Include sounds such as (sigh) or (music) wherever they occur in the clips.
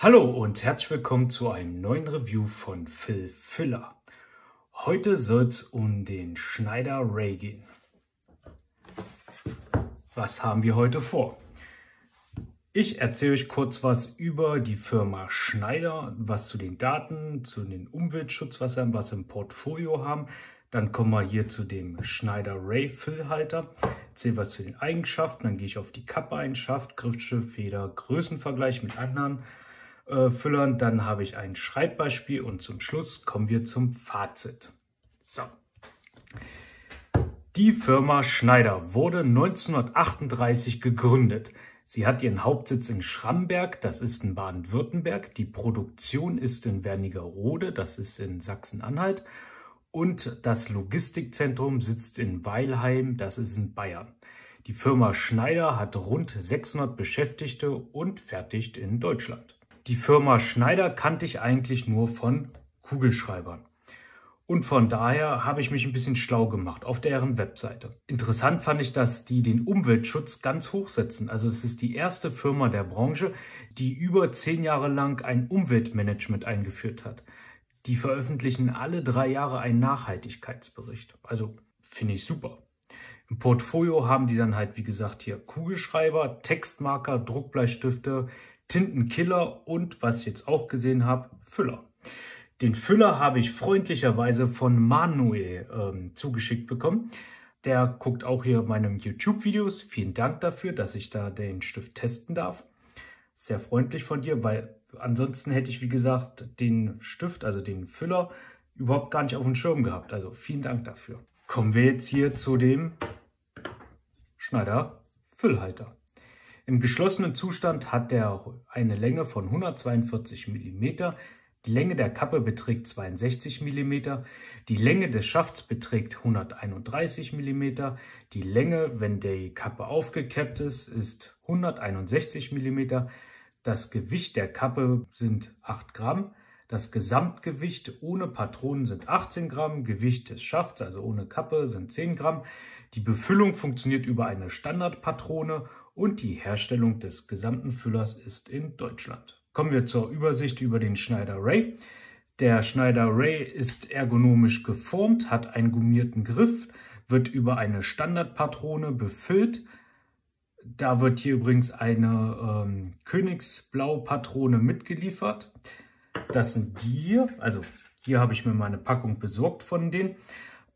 Hallo und herzlich willkommen zu einem neuen Review von Phil Füller. Heute soll es um den Schneider Ray gehen. Was haben wir heute vor? Ich erzähle euch kurz was über die Firma Schneider, was zu den Daten, zu den Umweltschutzwassern, was im Portfolio haben. Dann kommen wir hier zu dem Schneider Ray Füllhalter. Erzähle was zu den Eigenschaften, dann gehe ich auf die Kappe ein, Schaft, Griffstück, Feder, Größenvergleich mit anderen äh, Füllern. Dann habe ich ein Schreibbeispiel und zum Schluss kommen wir zum Fazit. So. Die Firma Schneider wurde 1938 gegründet. Sie hat ihren Hauptsitz in Schramberg, das ist in Baden-Württemberg. Die Produktion ist in Wernigerode, das ist in Sachsen-Anhalt. Und das Logistikzentrum sitzt in Weilheim, das ist in Bayern. Die Firma Schneider hat rund 600 Beschäftigte und fertigt in Deutschland. Die Firma Schneider kannte ich eigentlich nur von Kugelschreibern. Und von daher habe ich mich ein bisschen schlau gemacht auf deren Webseite. Interessant fand ich, dass die den Umweltschutz ganz hoch setzen. Also es ist die erste Firma der Branche, die über zehn Jahre lang ein Umweltmanagement eingeführt hat. Die veröffentlichen alle drei Jahre einen Nachhaltigkeitsbericht. Also finde ich super. Im Portfolio haben die dann halt, wie gesagt, hier Kugelschreiber, Textmarker, Druckbleistifte, Tintenkiller und, was ich jetzt auch gesehen habe, Füller. Den Füller habe ich freundlicherweise von Manuel ähm, zugeschickt bekommen. Der guckt auch hier meine YouTube-Videos. Vielen Dank dafür, dass ich da den Stift testen darf. Sehr freundlich von dir, weil ansonsten hätte ich, wie gesagt, den Stift, also den Füller, überhaupt gar nicht auf dem Schirm gehabt. Also vielen Dank dafür. Kommen wir jetzt hier zu dem Schneider Füllhalter. Im geschlossenen Zustand hat der eine Länge von 142 mm, die Länge der Kappe beträgt 62 mm, die Länge des Schafts beträgt 131 mm, die Länge, wenn die Kappe aufgekappt ist, ist 161 mm, das Gewicht der Kappe sind 8 Gramm, das Gesamtgewicht ohne Patronen sind 18 Gramm, Gewicht des Schafts, also ohne Kappe, sind 10 Gramm. Die Befüllung funktioniert über eine Standardpatrone und die Herstellung des gesamten Füllers ist in Deutschland. Kommen wir zur Übersicht über den Schneider Ray. Der Schneider Ray ist ergonomisch geformt, hat einen gummierten Griff, wird über eine Standardpatrone befüllt. Da wird hier übrigens eine ähm, Königsblau-Patrone mitgeliefert. Das sind die hier. Also hier habe ich mir meine Packung besorgt von denen.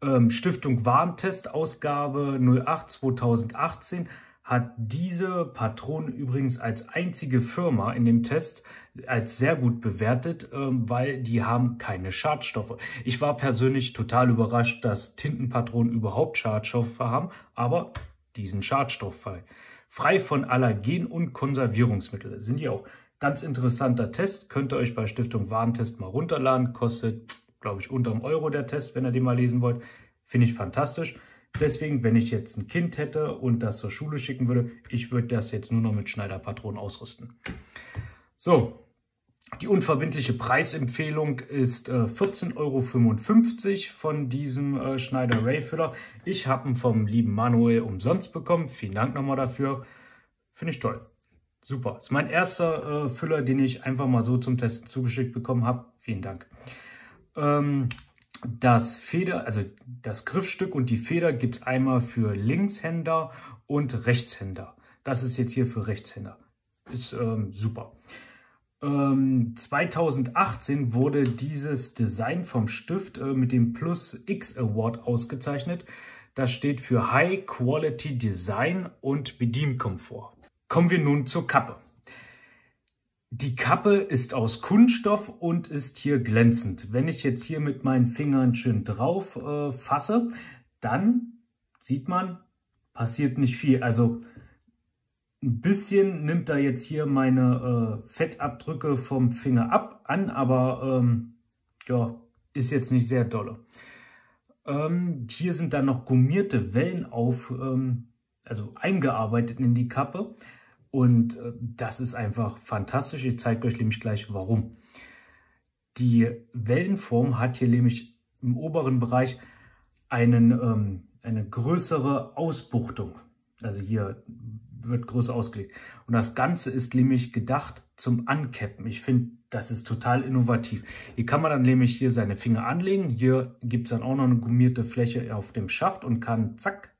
Ähm, Stiftung Warntest, Ausgabe 08 2018 hat diese Patronen übrigens als einzige Firma in dem Test als sehr gut bewertet, ähm, weil die haben keine Schadstoffe. Ich war persönlich total überrascht, dass Tintenpatronen überhaupt Schadstoffe haben, aber die sind schadstofffrei. Frei von Allergen und Konservierungsmittel. Sind die auch. Ganz interessanter Test, könnt ihr euch bei Stiftung Warentest mal runterladen. Kostet, glaube ich, unter einem Euro der Test, wenn ihr den mal lesen wollt. Finde ich fantastisch. Deswegen, wenn ich jetzt ein Kind hätte und das zur Schule schicken würde, ich würde das jetzt nur noch mit Schneiderpatronen ausrüsten. So, die unverbindliche Preisempfehlung ist äh, 14,55 Euro von diesem äh, Schneider Ray Füller. Ich habe ihn vom lieben Manuel umsonst bekommen. Vielen Dank nochmal dafür. Finde ich toll. Super. Das ist mein erster äh, Füller, den ich einfach mal so zum Testen zugeschickt bekommen habe. Vielen Dank. Ähm, das Feder, also das Griffstück und die Feder gibt es einmal für Linkshänder und Rechtshänder. Das ist jetzt hier für Rechtshänder. Ist ähm, super. Ähm, 2018 wurde dieses Design vom Stift äh, mit dem Plus X Award ausgezeichnet. Das steht für High Quality Design und Bedienkomfort. Kommen wir nun zur Kappe. Die Kappe ist aus Kunststoff und ist hier glänzend. Wenn ich jetzt hier mit meinen Fingern schön drauf äh, fasse, dann sieht man, passiert nicht viel. Also ein bisschen nimmt da jetzt hier meine äh, Fettabdrücke vom Finger ab an, aber ähm, ja, ist jetzt nicht sehr dolle. Ähm, hier sind dann noch gummierte Wellen auf, ähm, also eingearbeitet in die Kappe. Und äh, das ist einfach fantastisch. Ich zeige euch nämlich gleich warum. Die Wellenform hat hier nämlich im oberen Bereich einen, ähm, eine größere Ausbuchtung. Also hier wird größer ausgelegt. Und das Ganze ist nämlich gedacht zum Ancappen. Ich finde, das ist total innovativ. Hier kann man dann nämlich hier seine Finger anlegen. Hier gibt es dann auch noch eine gummierte Fläche auf dem Schaft und kann zack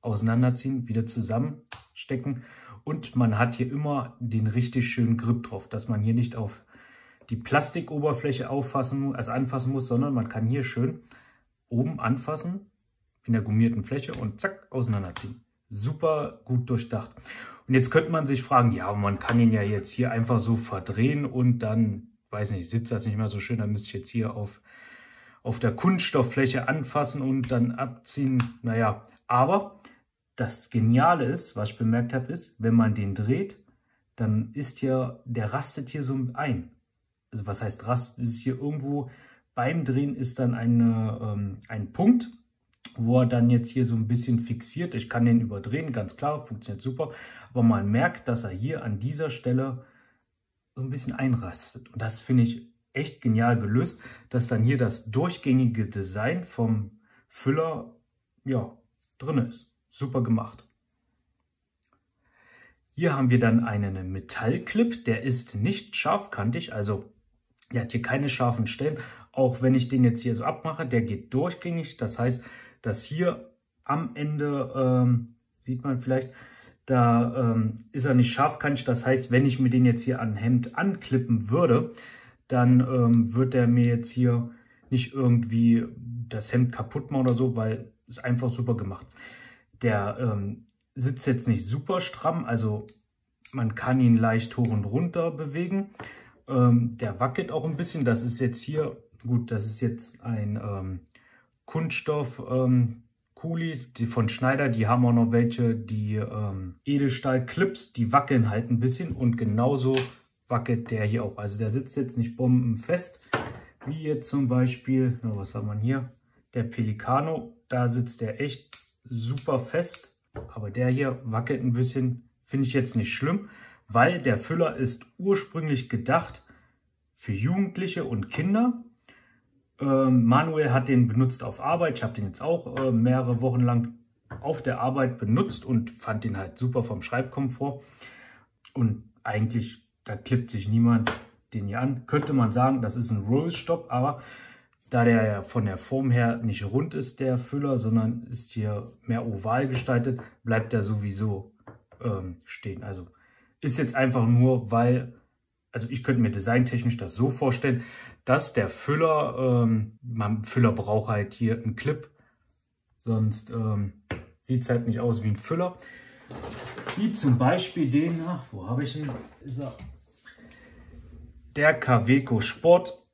auseinanderziehen, wieder zusammenstecken. Und man hat hier immer den richtig schönen Grip drauf, dass man hier nicht auf die Plastikoberfläche auffassen, also anfassen muss, sondern man kann hier schön oben anfassen in der gummierten Fläche und zack, auseinanderziehen. Super gut durchdacht. Und jetzt könnte man sich fragen, ja, man kann ihn ja jetzt hier einfach so verdrehen und dann, weiß nicht, sitzt das nicht mehr so schön, dann müsste ich jetzt hier auf, auf der Kunststofffläche anfassen und dann abziehen. Naja, aber das Geniale ist, was ich bemerkt habe, ist, wenn man den dreht, dann ist hier, der rastet hier so ein. Also was heißt rast? Ist hier irgendwo beim Drehen ist dann eine, ähm, ein Punkt, wo er dann jetzt hier so ein bisschen fixiert. Ich kann den überdrehen, ganz klar, funktioniert super. Aber man merkt, dass er hier an dieser Stelle so ein bisschen einrastet. Und das finde ich echt genial gelöst, dass dann hier das durchgängige Design vom Füller ja, drin ist. Super gemacht. Hier haben wir dann einen Metallclip, der ist nicht scharfkantig, also er hat hier keine scharfen Stellen. Auch wenn ich den jetzt hier so abmache, der geht durchgängig. Das heißt, dass hier am Ende, ähm, sieht man vielleicht, da ähm, ist er nicht scharfkantig. Das heißt, wenn ich mir den jetzt hier an Hemd anklippen würde, dann ähm, wird er mir jetzt hier nicht irgendwie das Hemd kaputt machen oder so, weil es einfach super gemacht. Der ähm, sitzt jetzt nicht super stramm, also man kann ihn leicht hoch und runter bewegen. Ähm, der wackelt auch ein bisschen. Das ist jetzt hier, gut, das ist jetzt ein ähm, Kunststoff ähm, Kuli, von Schneider, die haben auch noch welche, die ähm, Edelstahl-Clips, die wackeln halt ein bisschen und genauso wackelt der hier auch. Also der sitzt jetzt nicht bombenfest, wie jetzt zum Beispiel, was haben wir hier, der Pelicano, da sitzt der echt super fest, aber der hier wackelt ein bisschen, finde ich jetzt nicht schlimm weil der Füller ist ursprünglich gedacht für Jugendliche und Kinder. Ähm, Manuel hat den benutzt auf Arbeit. Ich habe den jetzt auch äh, mehrere Wochen lang auf der Arbeit benutzt und fand den halt super vom Schreibkomfort. Und eigentlich, da klippt sich niemand den hier an. Könnte man sagen, das ist ein Roll-Stop, aber da der ja von der Form her nicht rund ist, der Füller, sondern ist hier mehr oval gestaltet, bleibt er sowieso ähm, stehen. Also ist jetzt einfach nur, weil, also ich könnte mir designtechnisch das so vorstellen, dass der Füller, ähm, man Füller braucht halt hier einen Clip, sonst ähm, sieht es halt nicht aus wie ein Füller. Wie zum Beispiel den, ach, wo habe ich ihn? Ist er? Der Kaweco Sport.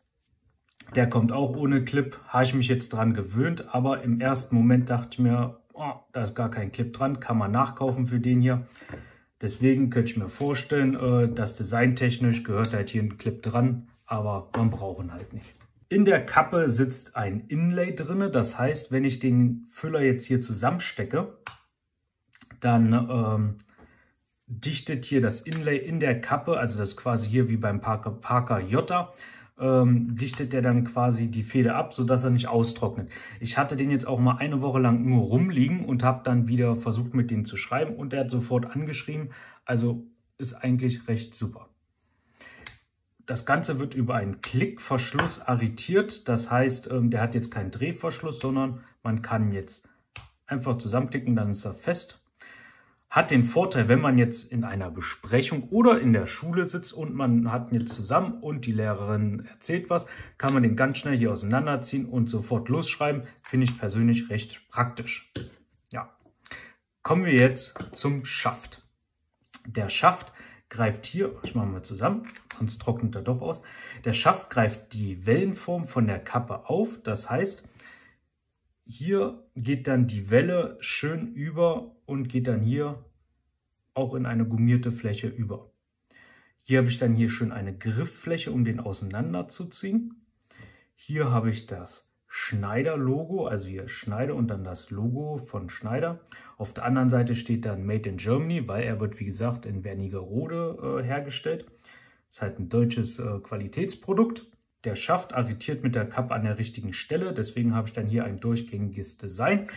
Der kommt auch ohne Clip. Habe ich mich jetzt dran gewöhnt, aber im ersten Moment dachte ich mir, oh, da ist gar kein Clip dran. Kann man nachkaufen für den hier. Deswegen könnte ich mir vorstellen, äh, dass designtechnisch gehört halt hier ein Clip dran, aber man braucht ihn halt nicht. In der Kappe sitzt ein Inlay drin. Das heißt, wenn ich den Füller jetzt hier zusammenstecke, dann ähm, dichtet hier das Inlay in der Kappe, also das quasi hier wie beim Parker, Parker Jota, ähm, dichtet der dann quasi die Feder ab, sodass er nicht austrocknet. Ich hatte den jetzt auch mal eine Woche lang nur rumliegen und habe dann wieder versucht mit dem zu schreiben und er hat sofort angeschrieben. Also ist eigentlich recht super. Das Ganze wird über einen Klickverschluss arretiert. Das heißt, ähm, der hat jetzt keinen Drehverschluss, sondern man kann jetzt einfach zusammenklicken, dann ist er fest hat den Vorteil, wenn man jetzt in einer Besprechung oder in der Schule sitzt und man hat jetzt zusammen und die Lehrerin erzählt was, kann man den ganz schnell hier auseinanderziehen und sofort losschreiben. Finde ich persönlich recht praktisch. Ja, kommen wir jetzt zum Schaft. Der Schaft greift hier, ich mache mal zusammen, sonst trocknet er doch aus. Der Schaft greift die Wellenform von der Kappe auf. Das heißt, hier geht dann die Welle schön über und geht dann hier auch in eine gummierte Fläche über. Hier habe ich dann hier schön eine Grifffläche, um den auseinanderzuziehen. Hier habe ich das Schneider-Logo, also hier Schneider und dann das Logo von Schneider. Auf der anderen Seite steht dann Made in Germany, weil er wird, wie gesagt, in Wernigerode äh, hergestellt. Ist halt ein deutsches äh, Qualitätsprodukt. Der Schaft arretiert mit der Kappe an der richtigen Stelle, deswegen habe ich dann hier ein durchgängiges Design.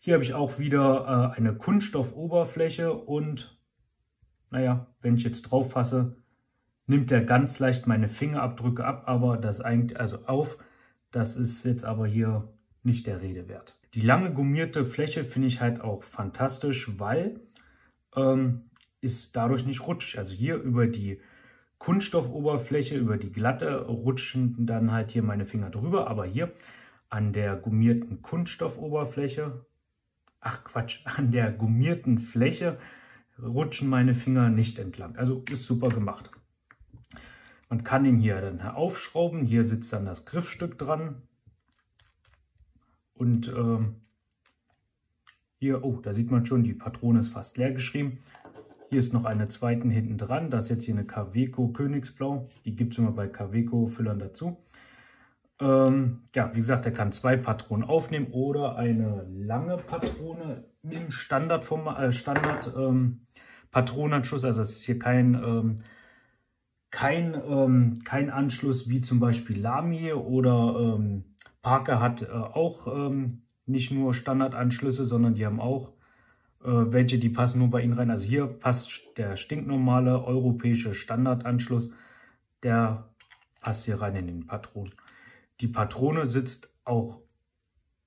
Hier habe ich auch wieder äh, eine Kunststoffoberfläche und naja, wenn ich jetzt drauf fasse, nimmt er ganz leicht meine Fingerabdrücke ab, aber das eigentlich, also auf, das ist jetzt aber hier nicht der Rede wert. Die lange gummierte Fläche finde ich halt auch fantastisch, weil ähm, ist dadurch nicht rutschig. Also hier über die Kunststoffoberfläche, über die glatte, rutschen dann halt hier meine Finger drüber. Aber hier an der gummierten Kunststoffoberfläche, ach Quatsch, (laughs) an der gummierten Fläche rutschen meine Finger nicht entlang. Also ist super gemacht. Man kann ihn hier dann aufschrauben. Hier sitzt dann das Griffstück dran. Und ähm, hier, oh, da sieht man schon, die Patrone ist fast leer geschrieben. Hier ist noch eine zweite hinten dran. Das ist jetzt hier eine Kaweco Königsblau. Die gibt es immer bei Kaweco Füllern dazu. Ähm, ja, wie gesagt, der kann zwei Patronen aufnehmen oder eine lange Patrone im Standardformat, äh, Standard ähm, Patronenanschluss. Also es ist hier kein, ähm, kein, ähm, kein Anschluss wie zum Beispiel Lamy oder ähm, Parker hat äh, auch ähm, nicht nur Standardanschlüsse, sondern die haben auch welche, die passen nur bei Ihnen rein. Also hier passt der stinknormale europäische Standardanschluss, der passt hier rein in den Patron. Die Patrone sitzt auch,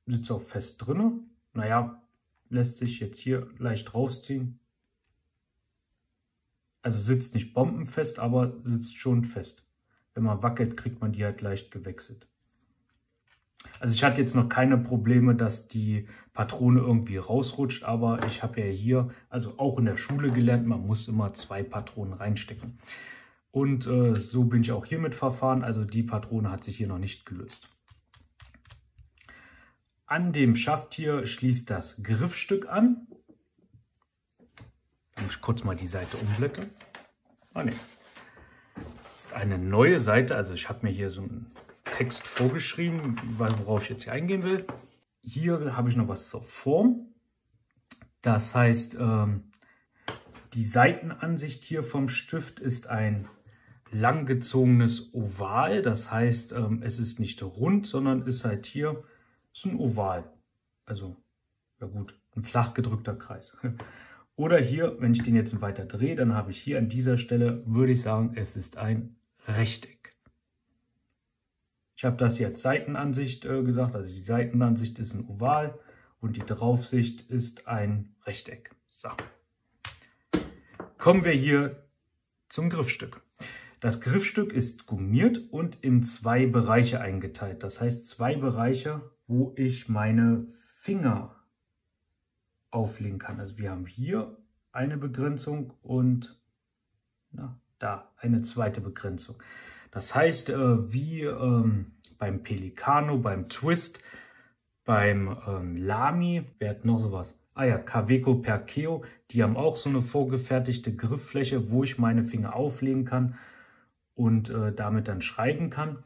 sitzt auch fest drin. Naja, lässt sich jetzt hier leicht rausziehen. Also sitzt nicht bombenfest, aber sitzt schon fest. Wenn man wackelt, kriegt man die halt leicht gewechselt. Also ich hatte jetzt noch keine Probleme, dass die Patrone irgendwie rausrutscht, aber ich habe ja hier, also auch in der Schule gelernt, man muss immer zwei Patronen reinstecken. Und äh, so bin ich auch hiermit verfahren, also die Patrone hat sich hier noch nicht gelöst. An dem Schaft hier schließt das Griffstück an. Wenn ich kurz mal die Seite umblättern. Ah ne, ist eine neue Seite, also ich habe mir hier so ein Text vorgeschrieben, worauf ich jetzt hier eingehen will. Hier habe ich noch was zur Form. Das heißt, ähm, die Seitenansicht hier vom Stift ist ein langgezogenes Oval. Das heißt, ähm, es ist nicht rund, sondern ist halt hier ist ein Oval. Also, ja gut, ein flach gedrückter Kreis. (laughs) Oder hier, wenn ich den jetzt weiter drehe, dann habe ich hier an dieser Stelle, würde ich sagen, es ist ein Rechteck. Ich habe das jetzt Seitenansicht äh, gesagt, also die Seitenansicht ist ein Oval und die Draufsicht ist ein Rechteck. So. Kommen wir hier zum Griffstück. Das Griffstück ist gummiert und in zwei Bereiche eingeteilt. Das heißt zwei Bereiche, wo ich meine Finger auflegen kann. Also wir haben hier eine Begrenzung und na, da eine zweite Begrenzung. Das heißt, äh, wie ähm, beim Pelicano, beim Twist, beim ähm, Lamy, wer hat noch sowas? Ah ja, Caveco Perkeo, die haben auch so eine vorgefertigte Grifffläche, wo ich meine Finger auflegen kann und äh, damit dann schreiben kann.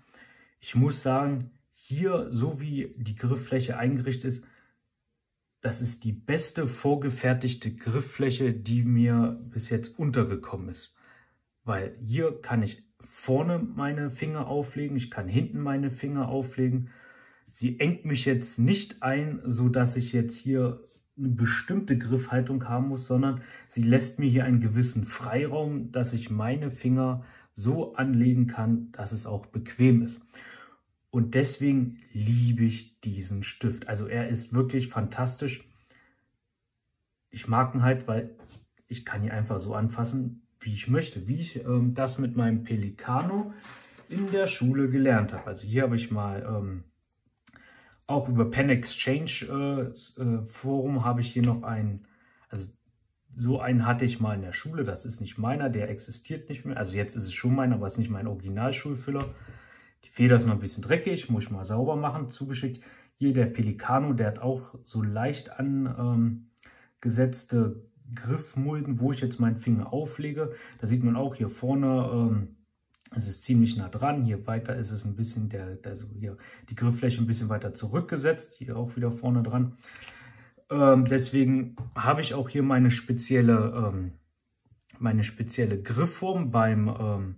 Ich muss sagen, hier, so wie die Grifffläche eingerichtet ist, das ist die beste vorgefertigte Grifffläche, die mir bis jetzt untergekommen ist. Weil hier kann ich vorne meine Finger auflegen, ich kann hinten meine Finger auflegen. Sie engt mich jetzt nicht ein, so dass ich jetzt hier eine bestimmte Griffhaltung haben muss, sondern sie lässt mir hier einen gewissen Freiraum, dass ich meine Finger so anlegen kann, dass es auch bequem ist. Und deswegen liebe ich diesen Stift. Also er ist wirklich fantastisch. Ich mag ihn halt, weil ich kann ihn einfach so anfassen, wie ich möchte, wie ich ähm, das mit meinem Pelicano in der Schule gelernt habe. Also hier habe ich mal ähm, auch über Pen Exchange äh, äh, Forum habe ich hier noch einen, also so einen hatte ich mal in der Schule, das ist nicht meiner, der existiert nicht mehr. Also jetzt ist es schon meiner, aber es ist nicht mein Originalschulfüller. Die Feder ist noch ein bisschen dreckig, muss ich mal sauber machen, zugeschickt. Hier der Pelicano, der hat auch so leicht angesetzte ähm, Griffmulden, wo ich jetzt meinen Finger auflege. Da sieht man auch hier vorne, ähm, es ist ziemlich nah dran. Hier weiter ist es ein bisschen, der, also hier die Grifffläche ein bisschen weiter zurückgesetzt. Hier auch wieder vorne dran. Ähm, deswegen habe ich auch hier meine spezielle, ähm, meine spezielle Griffform. Beim, ähm,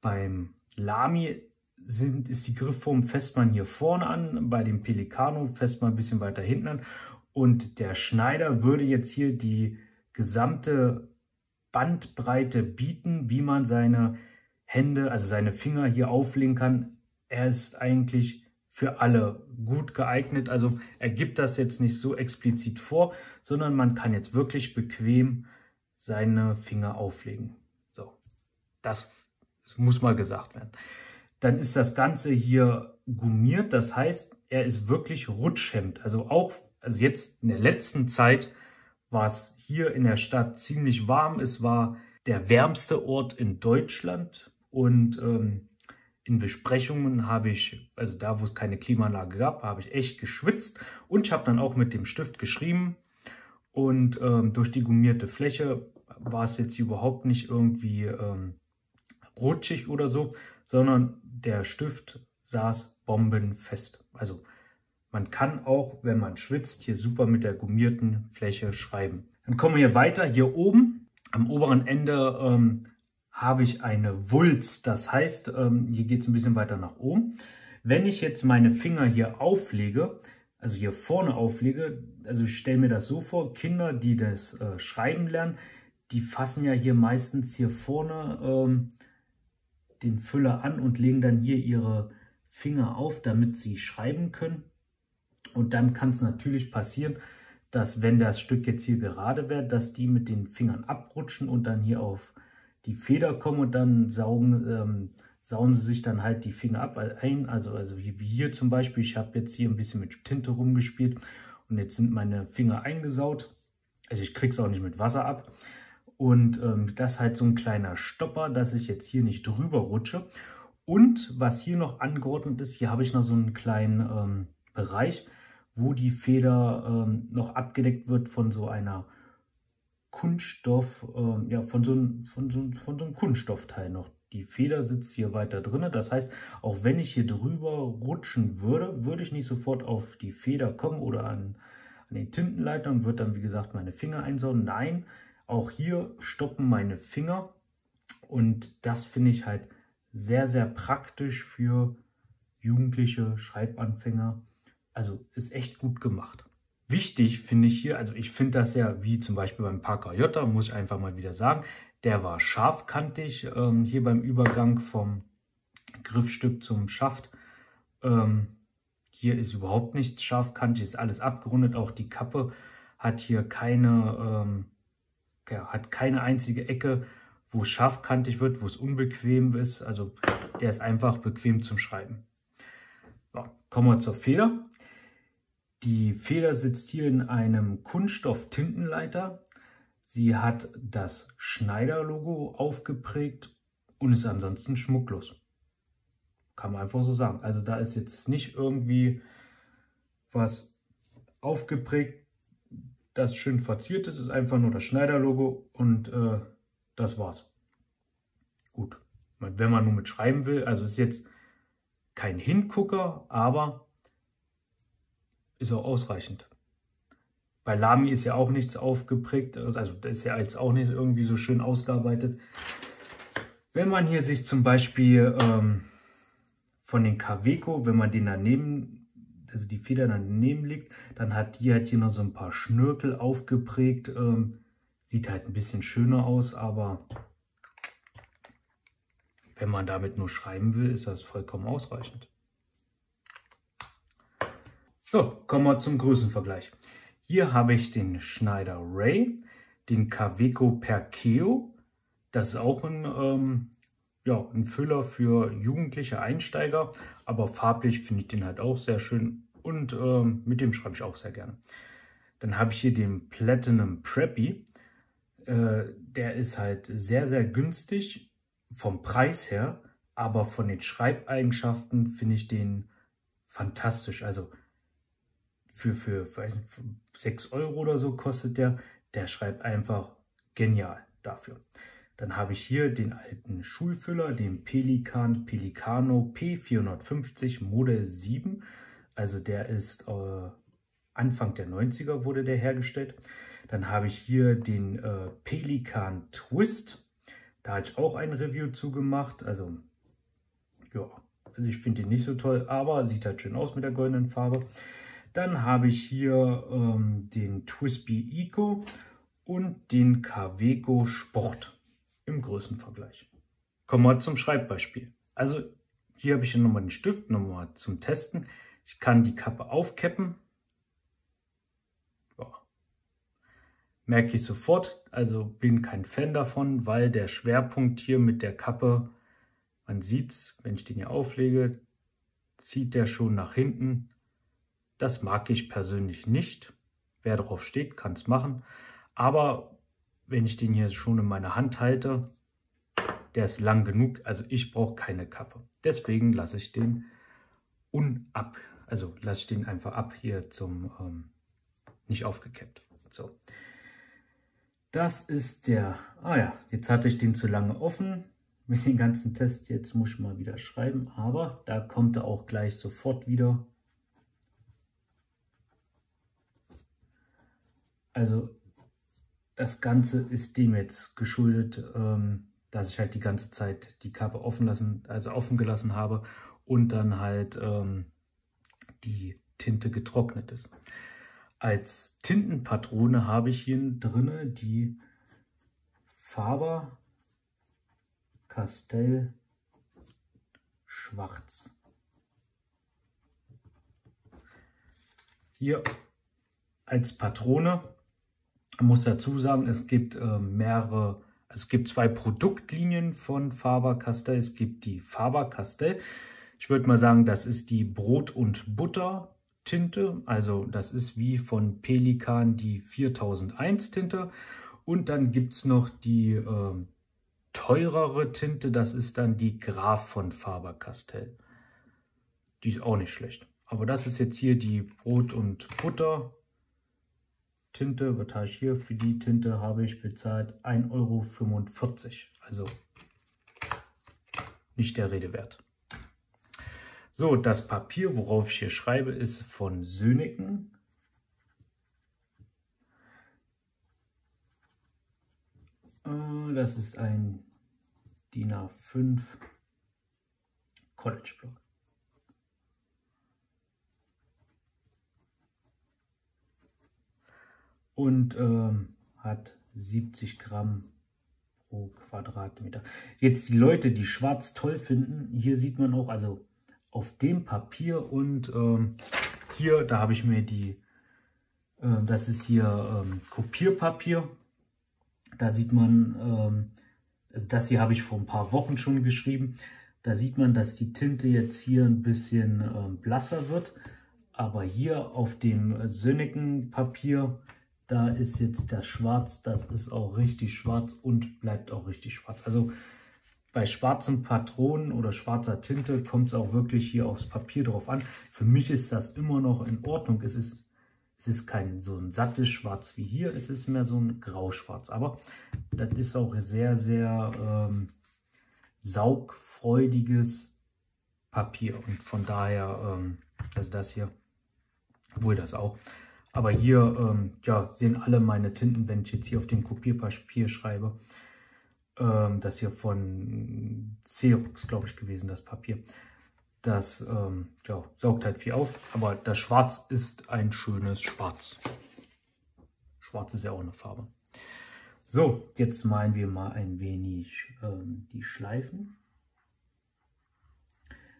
beim Lamy sind, ist die Griffform fest man hier vorne an, bei dem Pelicano fest man ein bisschen weiter hinten an. Und der Schneider würde jetzt hier die gesamte Bandbreite bieten, wie man seine Hände, also seine Finger hier auflegen kann. Er ist eigentlich für alle gut geeignet. Also er gibt das jetzt nicht so explizit vor, sondern man kann jetzt wirklich bequem seine Finger auflegen. So, das muss mal gesagt werden. Dann ist das Ganze hier gummiert, das heißt, er ist wirklich Rutschhemd. Also auch, also jetzt in der letzten Zeit war es hier in der Stadt ziemlich warm. Es war der wärmste Ort in Deutschland und ähm, in Besprechungen habe ich, also da, wo es keine Klimaanlage gab, habe ich echt geschwitzt und ich habe dann auch mit dem Stift geschrieben und ähm, durch die gummierte Fläche war es jetzt überhaupt nicht irgendwie ähm, rutschig oder so, sondern der Stift saß bombenfest. Also man kann auch, wenn man schwitzt, hier super mit der gummierten Fläche schreiben. Dann kommen wir hier weiter. Hier oben am oberen Ende ähm, habe ich eine Wulst. Das heißt, ähm, hier geht es ein bisschen weiter nach oben. Wenn ich jetzt meine Finger hier auflege, also hier vorne auflege, also ich stelle mir das so vor, Kinder, die das äh, Schreiben lernen, die fassen ja hier meistens hier vorne ähm, den Füller an und legen dann hier ihre Finger auf, damit sie schreiben können. Und dann kann es natürlich passieren, dass wenn das Stück jetzt hier gerade wird, dass die mit den Fingern abrutschen und dann hier auf die Feder kommen und dann saugen, ähm, sauen sie sich dann halt die Finger ab ein. Also, also wie hier zum Beispiel, ich habe jetzt hier ein bisschen mit Tinte rumgespielt und jetzt sind meine Finger eingesaut. Also ich kriege es auch nicht mit Wasser ab. Und ähm, das ist halt so ein kleiner Stopper, dass ich jetzt hier nicht drüber rutsche. Und was hier noch angeordnet ist, hier habe ich noch so einen kleinen ähm, Bereich, wo die Feder ähm, noch abgedeckt wird von so einer Kunststoff, ähm, ja, von so, einem, von, so, von so einem Kunststoffteil noch. Die Feder sitzt hier weiter drin. Das heißt, auch wenn ich hier drüber rutschen würde, würde ich nicht sofort auf die Feder kommen oder an, an den Tintenleiter und würde dann, wie gesagt, meine Finger einsauen. Nein, auch hier stoppen meine Finger und das finde ich halt sehr, sehr praktisch für jugendliche Schreibanfänger. Also ist echt gut gemacht. Wichtig finde ich hier, also ich finde das ja wie zum Beispiel beim Parker Jota, muss ich einfach mal wieder sagen, der war scharfkantig ähm, hier beim Übergang vom Griffstück zum Schaft. Ähm, hier ist überhaupt nichts scharfkantig, ist alles abgerundet. Auch die Kappe hat hier keine ähm, ja, hat keine einzige Ecke, wo es scharfkantig wird, wo es unbequem ist. Also der ist einfach bequem zum Schreiben. Kommen wir zur Feder. Die Feder sitzt hier in einem Kunststoff-Tintenleiter. Sie hat das Schneider-Logo aufgeprägt und ist ansonsten schmucklos. Kann man einfach so sagen. Also da ist jetzt nicht irgendwie was aufgeprägt, das schön verziert ist, ist einfach nur das Schneider-Logo und äh, das war's. Gut, wenn man nur mit schreiben will, also ist jetzt kein Hingucker, aber ist auch ausreichend. Bei Lamy ist ja auch nichts aufgeprägt, also das ist ja jetzt auch nicht irgendwie so schön ausgearbeitet. Wenn man hier sich zum Beispiel ähm, von den Kaweco, wenn man den daneben also die Feder daneben liegt. Dann hat die halt hier noch so ein paar Schnörkel aufgeprägt. Ähm, sieht halt ein bisschen schöner aus, aber wenn man damit nur schreiben will, ist das vollkommen ausreichend. So, kommen wir zum Größenvergleich. Hier habe ich den Schneider Ray, den Kaweco Perkeo. Das ist auch ein, ähm, ja, ein Füller für jugendliche Einsteiger, aber farblich finde ich den halt auch sehr schön und ähm, mit dem schreibe ich auch sehr gerne. Dann habe ich hier den Platinum Preppy. Äh, der ist halt sehr, sehr günstig vom Preis her, aber von den Schreibeigenschaften finde ich den fantastisch. Also für, für, für, weiß nicht, für 6 Euro oder so kostet der. Der schreibt einfach genial dafür. Dann habe ich hier den alten Schulfüller, den Pelikan Pelicano P450 Model 7. Also der ist äh, Anfang der 90er wurde der hergestellt. Dann habe ich hier den äh, Pelikan Twist. Da hatte ich auch ein Review zu gemacht. Also ja, also ich finde den nicht so toll, aber sieht halt schön aus mit der goldenen Farbe. Dann habe ich hier ähm, den Twispy Eco und den Caveco Sport im Größenvergleich. Kommen wir zum Schreibbeispiel. Also hier habe ich nochmal den Stift nochmal zum Testen. Ich kann die Kappe aufkeppen. Merke ich sofort, also bin kein Fan davon, weil der Schwerpunkt hier mit der Kappe, man sieht es, wenn ich den hier auflege, zieht der schon nach hinten. Das mag ich persönlich nicht. Wer drauf steht, kann es machen. Aber wenn ich den hier schon in meiner Hand halte, der ist lang genug. Also ich brauche keine Kappe. Deswegen lasse ich den unab. Also lasse ich den einfach ab hier zum ähm, nicht aufgekippt. So. Das ist der, ah ja, jetzt hatte ich den zu lange offen mit den ganzen Tests. Jetzt muss ich mal wieder schreiben, aber da kommt er auch gleich sofort wieder. Also das Ganze ist dem jetzt geschuldet, ähm, dass ich halt die ganze Zeit die Kappe offen lassen, also offen gelassen habe und dann halt ähm, die Tinte getrocknet ist. Als Tintenpatrone habe ich hier drinne die Faber Castell Schwarz. Hier als Patrone muss dazu sagen, es gibt äh, mehrere es gibt zwei Produktlinien von Faber-Castell. Es gibt die Faber-Castell. Ich würde mal sagen, das ist die Brot- und Butter-Tinte. Also das ist wie von Pelikan die 4001-Tinte. Und dann gibt es noch die äh, teurere Tinte. Das ist dann die Graf von Faber-Castell. Die ist auch nicht schlecht. Aber das ist jetzt hier die Brot- und Butter Tinte, was habe ich hier? Für die Tinte habe ich bezahlt 1,45 Euro. Also nicht der Rede wert. So, das Papier, worauf ich hier schreibe, ist von Söniken. Äh, das ist ein DIN A5 College Block. Und ähm, hat 70 Gramm pro Quadratmeter. Jetzt die Leute, die schwarz toll finden, hier sieht man auch, also auf dem Papier und ähm, hier, da habe ich mir die, äh, das ist hier ähm, Kopierpapier. Da sieht man, ähm, also das hier habe ich vor ein paar Wochen schon geschrieben. Da sieht man, dass die Tinte jetzt hier ein bisschen äh, blasser wird. Aber hier auf dem sonnigen Papier da ist jetzt das Schwarz, das ist auch richtig schwarz und bleibt auch richtig schwarz. Also bei schwarzen Patronen oder schwarzer Tinte kommt es auch wirklich hier aufs Papier drauf an. Für mich ist das immer noch in Ordnung. Es ist, es ist kein so ein sattes Schwarz wie hier, es ist mehr so ein Grauschwarz. Aber das ist auch sehr, sehr ähm, saugfreudiges Papier. Und von daher, ähm, also das hier, wohl das auch. Aber hier ähm, ja, sehen alle meine Tinten, wenn ich jetzt hier auf dem Kopierpapier schreibe. Ähm, das hier von Xerox, glaube ich, gewesen, das Papier. Das ähm, ja, saugt halt viel auf, aber das Schwarz ist ein schönes Schwarz. Schwarz ist ja auch eine Farbe. So, jetzt malen wir mal ein wenig ähm, die Schleifen.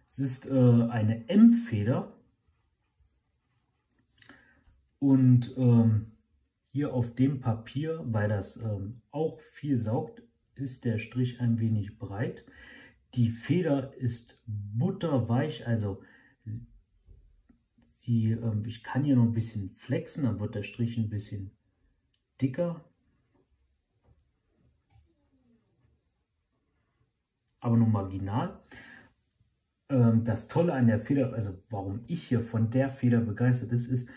Es ist äh, eine M-Feder und ähm, hier auf dem Papier, weil das ähm, auch viel saugt, ist der Strich ein wenig breit. Die Feder ist butterweich, also sie, ähm, ich kann hier noch ein bisschen flexen, dann wird der Strich ein bisschen dicker. Aber nur marginal. Ähm, das Tolle an der Feder, also warum ich hier von der Feder begeistert ist, ist,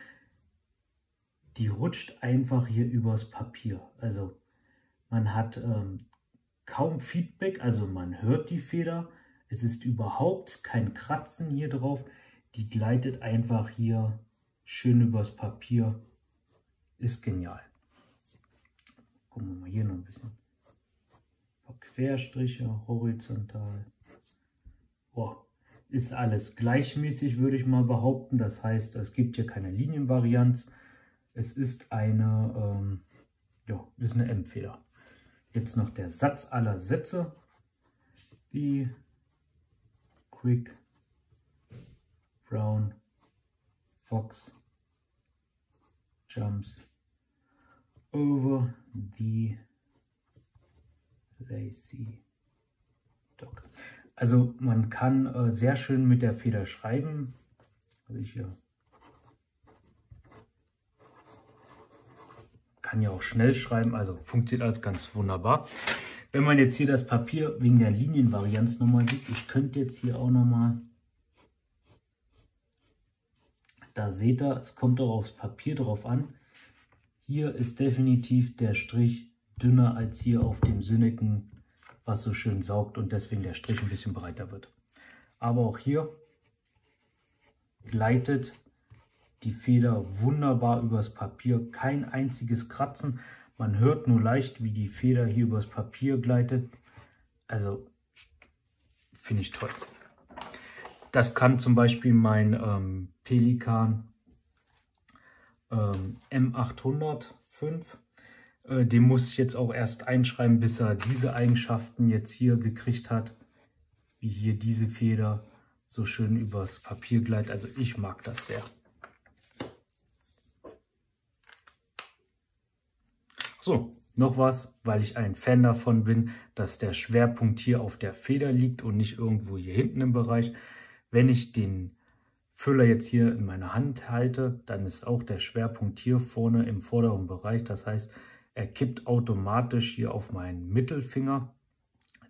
die rutscht einfach hier übers Papier. Also man hat ähm, kaum Feedback, also man hört die Feder. Es ist überhaupt kein Kratzen hier drauf. Die gleitet einfach hier schön übers Papier. Ist genial. Gucken wir mal hier noch ein bisschen. Querstriche, horizontal. Boah, ist alles gleichmäßig, würde ich mal behaupten. Das heißt, es gibt hier keine Linienvarianz. Es ist eine, ähm, ja, ist eine M-Feder. Jetzt noch der Satz aller Sätze. The Quick Brown Fox jumps over the lazy dog. Also man kann äh, sehr schön mit der Feder schreiben. Also ich hier kann ja auch schnell schreiben, also funktioniert alles ganz wunderbar. Wenn man jetzt hier das Papier wegen der Linienvarianz nochmal sieht, ich könnte jetzt hier auch nochmal, da seht ihr, es kommt auch aufs Papier drauf an. Hier ist definitiv der Strich dünner als hier auf dem Sinnigen, was so schön saugt und deswegen der Strich ein bisschen breiter wird. Aber auch hier gleitet die Feder wunderbar übers Papier, kein einziges Kratzen. Man hört nur leicht, wie die Feder hier übers Papier gleitet. Also finde ich toll. Das kann zum Beispiel mein ähm, Pelikan ähm, M805. Äh, den muss ich jetzt auch erst einschreiben, bis er diese Eigenschaften jetzt hier gekriegt hat. Wie hier diese Feder so schön übers Papier gleitet. Also ich mag das sehr. So, noch was, weil ich ein Fan davon bin, dass der Schwerpunkt hier auf der Feder liegt und nicht irgendwo hier hinten im Bereich. Wenn ich den Füller jetzt hier in meiner Hand halte, dann ist auch der Schwerpunkt hier vorne im vorderen Bereich. Das heißt, er kippt automatisch hier auf meinen Mittelfinger,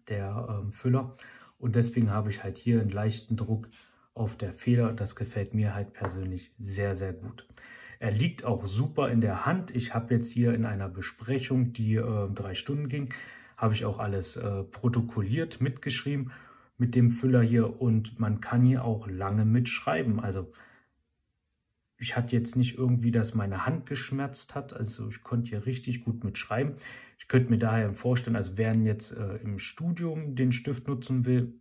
der ähm, Füller. Und deswegen habe ich halt hier einen leichten Druck auf der Feder. Das gefällt mir halt persönlich sehr, sehr gut. Er liegt auch super in der Hand. Ich habe jetzt hier in einer Besprechung, die äh, drei Stunden ging, habe ich auch alles äh, protokolliert, mitgeschrieben mit dem Füller hier und man kann hier auch lange mitschreiben. Also ich hatte jetzt nicht irgendwie, dass meine Hand geschmerzt hat. Also ich konnte hier richtig gut mitschreiben. Ich könnte mir daher vorstellen, also wer jetzt äh, im Studium den Stift nutzen will,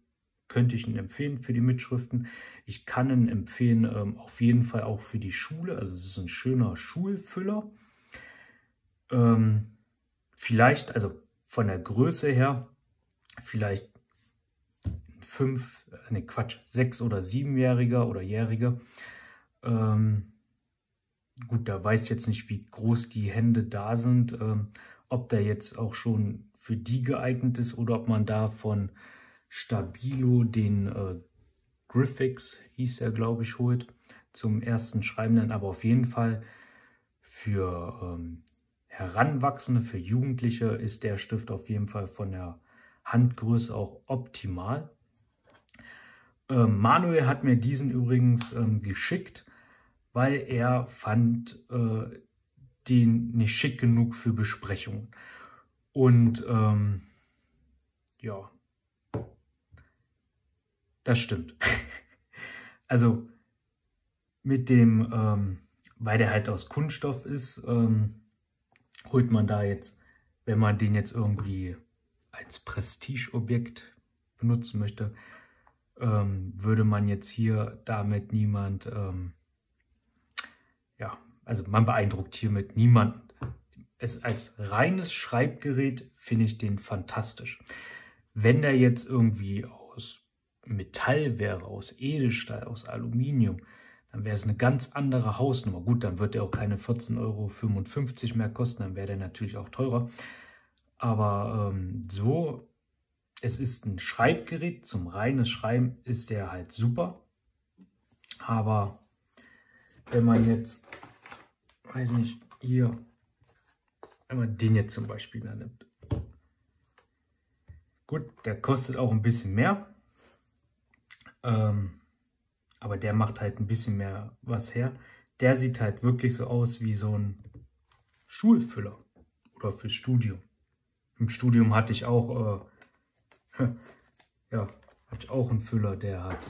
könnte ich ihn empfehlen für die Mitschriften. Ich kann ihn empfehlen ähm, auf jeden Fall auch für die Schule. Also es ist ein schöner Schulfüller. Ähm, vielleicht, also von der Größe her, vielleicht fünf, ne Quatsch, sechs- oder siebenjähriger oder jähriger. Ähm, gut, da weiß ich jetzt nicht, wie groß die Hände da sind, ähm, ob der jetzt auch schon für die geeignet ist oder ob man da von Stabilo den äh, Griffix, hieß er glaube ich, holt zum ersten Schreibenden, aber auf jeden Fall für ähm, Heranwachsende, für Jugendliche ist der Stift auf jeden Fall von der Handgröße auch optimal. Ähm, Manuel hat mir diesen übrigens ähm, geschickt, weil er fand äh, den nicht schick genug für Besprechungen. Und ähm, ja, das stimmt. also mit dem, ähm, weil der halt aus Kunststoff ist, ähm, holt man da jetzt, wenn man den jetzt irgendwie als Prestigeobjekt benutzen möchte, ähm, würde man jetzt hier damit niemand, ähm, ja, also man beeindruckt hiermit niemanden. Es als reines Schreibgerät finde ich den fantastisch. Wenn der jetzt irgendwie aus Metall wäre, aus Edelstahl, aus Aluminium, dann wäre es eine ganz andere Hausnummer. Gut, dann wird er auch keine 14,55 Euro mehr kosten, dann wäre der natürlich auch teurer. Aber ähm, so, es ist ein Schreibgerät, zum reines Schreiben ist der halt super. Aber wenn man jetzt, weiß nicht, hier, wenn man den jetzt zum Beispiel nimmt. Gut, der kostet auch ein bisschen mehr. Ähm, aber der macht halt ein bisschen mehr was her. Der sieht halt wirklich so aus wie so ein Schulfüller oder fürs Studium. Im Studium hatte ich auch, äh, (laughs) ja, hatte auch einen Füller, der hat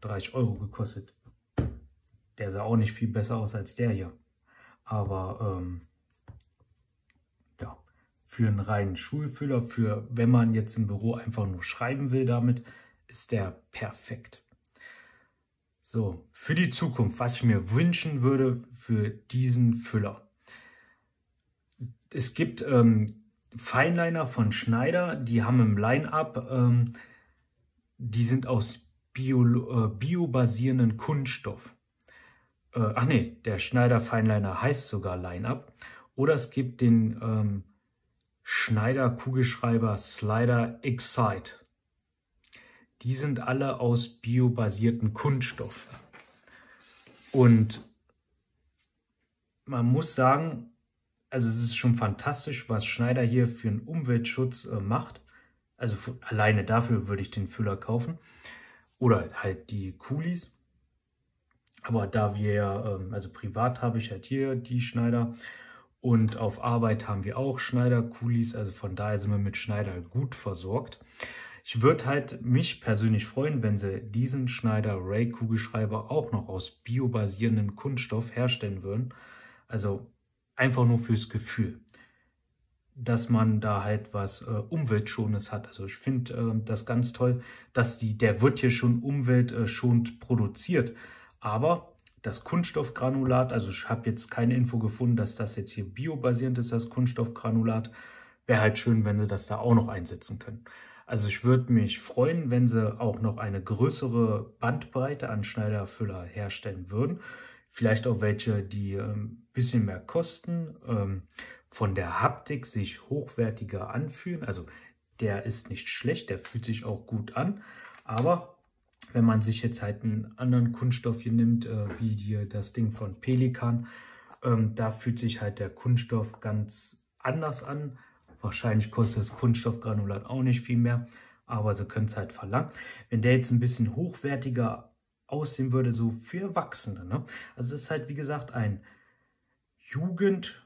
30 Euro gekostet. Der sah auch nicht viel besser aus als der hier. Aber ähm, ja, für einen reinen Schulfüller, für wenn man jetzt im Büro einfach nur schreiben will damit, ist der perfekt. So, für die Zukunft, was ich mir wünschen würde für diesen Füller. es gibt ähm, Feinliner von Schneider, die haben im Line-Up, ähm, die sind aus bio, äh, biobasierenden Kunststoff. Äh, ach nee, der Schneider Feinliner heißt sogar Line-Up. Oder es gibt den ähm, Schneider Kugelschreiber Slider Excite. Die sind alle aus biobasierten Kunststoff. Und man muss sagen, also es ist schon fantastisch, was Schneider hier für einen Umweltschutz äh, macht. Also alleine dafür würde ich den Füller kaufen. Oder halt die Coolies. Aber da wir, ähm, also privat habe ich halt hier die Schneider und auf Arbeit haben wir auch Schneider Coolies. Also von daher sind wir mit Schneider gut versorgt. Ich würde halt mich persönlich freuen, wenn sie diesen Schneider Ray Kugelschreiber auch noch aus biobasierendem Kunststoff herstellen würden. Also einfach nur fürs Gefühl, dass man da halt was äh, Umweltschonendes hat. Also ich finde äh, das ganz toll, dass die, der wird hier schon umweltschonend produziert. Aber das Kunststoffgranulat, also ich habe jetzt keine Info gefunden, dass das jetzt hier biobasierend ist, das Kunststoffgranulat. Wäre halt schön, wenn sie das da auch noch einsetzen können. Also ich würde mich freuen, wenn sie auch noch eine größere Bandbreite an Schneiderfüller herstellen würden. Vielleicht auch welche, die ein ähm, bisschen mehr kosten, ähm, von der Haptik sich hochwertiger anfühlen. Also der ist nicht schlecht, der fühlt sich auch gut an. Aber wenn man sich jetzt halt einen anderen Kunststoff hier nimmt, äh, wie hier das Ding von Pelikan, ähm, da fühlt sich halt der Kunststoff ganz anders an Wahrscheinlich kostet das Kunststoffgranulat auch nicht viel mehr, aber sie können es halt verlangen. Wenn der jetzt ein bisschen hochwertiger aussehen würde, so für Erwachsene. Ne? Also das ist halt, wie gesagt, ein Jugendfüller,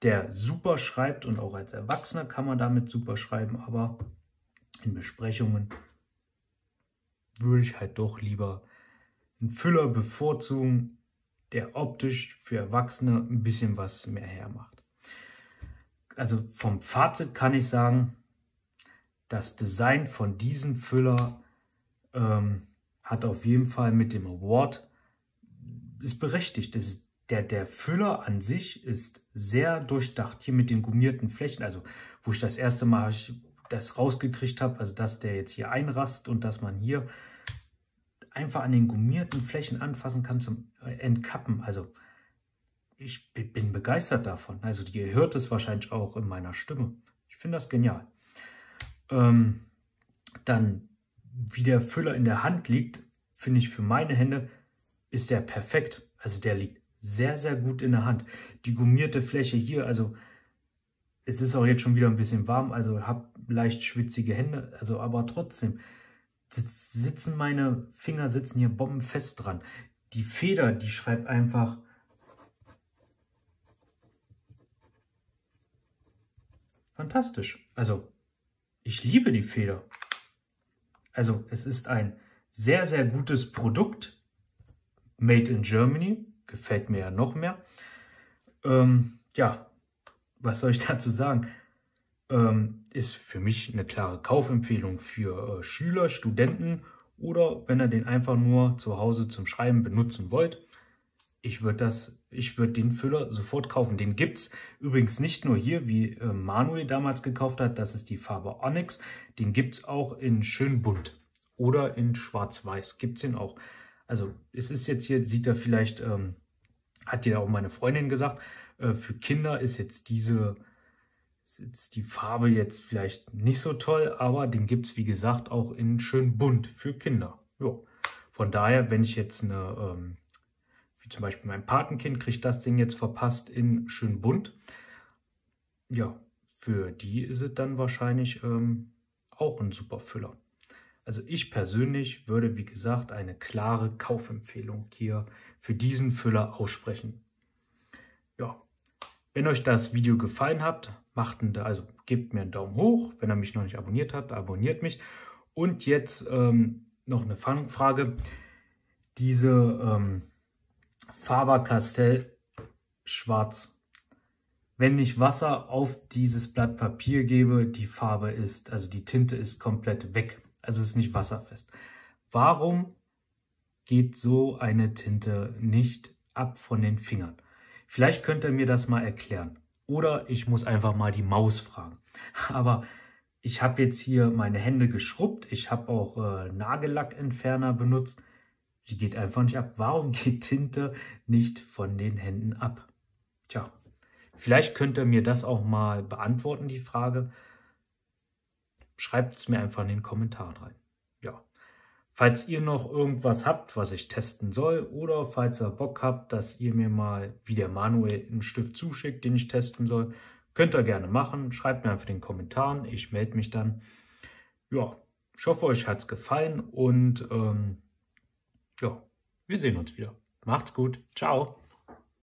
der super schreibt und auch als Erwachsener kann man damit super schreiben, aber in Besprechungen würde ich halt doch lieber einen Füller bevorzugen, der optisch für Erwachsene ein bisschen was mehr hermacht also vom Fazit kann ich sagen, das Design von diesem Füller ähm, hat auf jeden Fall mit dem Award, ist berechtigt. Ist, der, der Füller an sich ist sehr durchdacht. Hier mit den gummierten Flächen, also wo ich das erste Mal das rausgekriegt habe, also dass der jetzt hier einrast und dass man hier einfach an den gummierten Flächen anfassen kann zum Entkappen. Also ich bin begeistert davon. Also ihr hört es wahrscheinlich auch in meiner Stimme. Ich finde das genial. Ähm, dann, wie der Füller in der Hand liegt, finde ich für meine Hände, ist der perfekt. Also der liegt sehr, sehr gut in der Hand. Die gummierte Fläche hier, also es ist auch jetzt schon wieder ein bisschen warm, also habe leicht schwitzige Hände, also aber trotzdem sitzen meine Finger sitzen hier bombenfest dran. Die Feder, die schreibt einfach fantastisch. Also, ich liebe die Feder. Also, es ist ein sehr, sehr gutes Produkt. Made in Germany. Gefällt mir ja noch mehr. Ähm, ja, was soll ich (laughs) dazu sagen? Ähm, ist für mich eine klare Kaufempfehlung für äh, Schüler, Studenten oder wenn ihr den einfach nur zu Hause zum Schreiben benutzen wollt ich würde das, ich würde den Füller sofort kaufen. Den gibt es übrigens nicht nur hier, wie äh, Manuel damals gekauft hat, das ist die Farbe Onyx. Den gibt es auch in schön bunt oder in schwarz-weiß. Gibt es den auch. Also es ist jetzt hier, sieht er vielleicht, ähm, hat ja auch meine Freundin gesagt, äh, für Kinder ist jetzt diese, ist jetzt die Farbe jetzt vielleicht nicht so toll, aber den gibt es wie gesagt auch in schön bunt für Kinder. Jo. Von daher, wenn ich jetzt eine ähm, zum Beispiel mein Patenkind kriegt das Ding jetzt verpasst in schön bunt. Ja, für die ist es dann wahrscheinlich ähm, auch ein super Füller. Also ich persönlich würde, wie gesagt, eine klare Kaufempfehlung hier für diesen Füller aussprechen. Ja, wenn euch das Video gefallen hat, macht einen, also gebt mir einen Daumen hoch. Wenn ihr mich noch nicht abonniert habt, abonniert mich. Und jetzt ähm, noch eine Fangfrage. Diese ähm, Faber-Castell schwarz. Wenn ich Wasser auf dieses Blatt Papier gebe, die Farbe ist, also die Tinte ist komplett weg. Also ist nicht wasserfest. Warum geht so eine Tinte nicht ab von den Fingern? Vielleicht könnt ihr mir das mal erklären. Oder ich muss einfach mal die Maus fragen. (laughs) Aber ich habe jetzt hier meine Hände geschrubbt. Ich habe auch äh, Nagellackentferner benutzt. Sie geht einfach nicht ab. Warum (laughs) geht Tinte nicht von den Händen ab? Tja, vielleicht könnt ihr mir das auch mal beantworten, die Frage. Schreibt es mir einfach in den Kommentaren rein. Ja. Falls ihr noch irgendwas habt, was ich testen soll, oder falls ihr Bock habt, dass ihr mir mal wie der Manuel einen Stift zuschickt, den ich testen soll, könnt ihr gerne machen. Schreibt mir einfach in den Kommentaren, ich melde mich dann. Ja, ich hoffe, euch hat es gefallen und ähm, ja, wir sehen uns wieder. Macht's gut. Ciao.